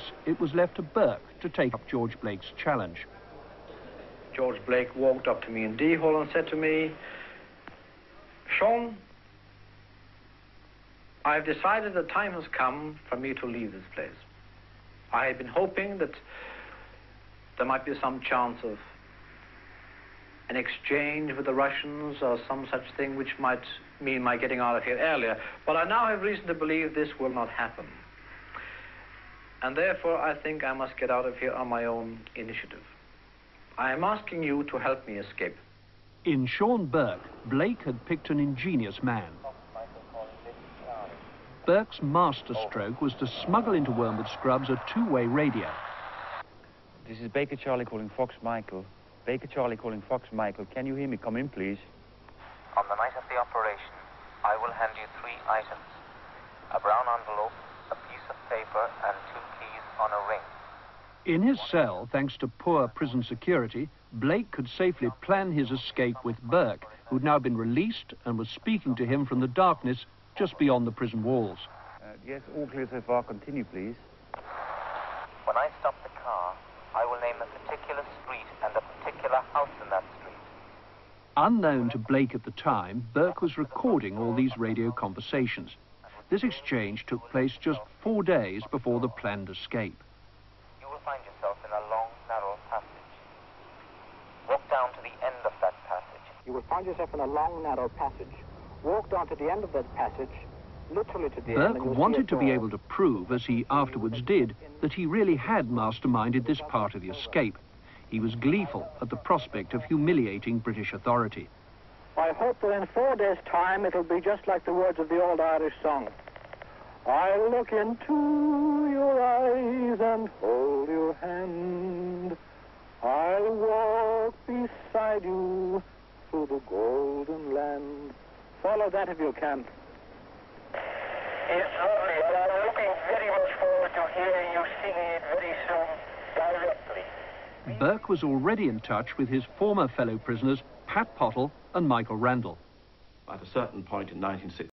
release, it was left to Bourke to take up George Blake's challenge. George Blake walked up to me in D Hall and said to me, Sean, I've decided the time has come for me to leave this place. I had been hoping that there might be some chance of an exchange with the Russians or some such thing which might mean my getting out of here earlier. But I now have reason to believe this will not happen. And therefore, I think I must get out of here on my own initiative. I am asking you to help me escape. In Sean Bourke, Blake had picked an ingenious man. Bourke's masterstroke was to smuggle into Wormwood Scrubs a two-way radio. This is Baker Charlie calling Fox Michael. Baker Charlie calling Fox Michael. Can you hear me? Come in, please. On the night of the operation, I will hand you three items. A brown envelope, a piece of paper, and two keys on a ring. In his cell, thanks to poor prison security, Blake could safely plan his escape with Bourke, who'd now been released and was speaking to him from the darkness just beyond the prison walls. Uh, yes, all clear so far. Continue, please. When I stop the car, I will name a particular street and a particular house in that street. Unknown to Blake at the time, Bourke was recording all these radio conversations. This exchange took place just four days before the planned escape. You will find yourself in a long, narrow passage. Walk down to the end of that passage. You will find yourself in a long, narrow passage. Walk down to the end of that passage, literally to the end. Bourke wanted to be able to prove, as he afterwards did, that he really had masterminded this part of the escape. He was gleeful at the prospect of humiliating British authority. I hope that in four days' time it'll be just like the words of the old Irish song. I'll look into your eyes and hold your hand. I'll walk beside you through the golden land. Follow that if you can. It's lovely, and I'm looking very much forward to hearing you singing it very soon, directly. Bourke was already in touch with his former fellow prisoners, Pat Pottle and Michael Randle. At a certain point in 1960,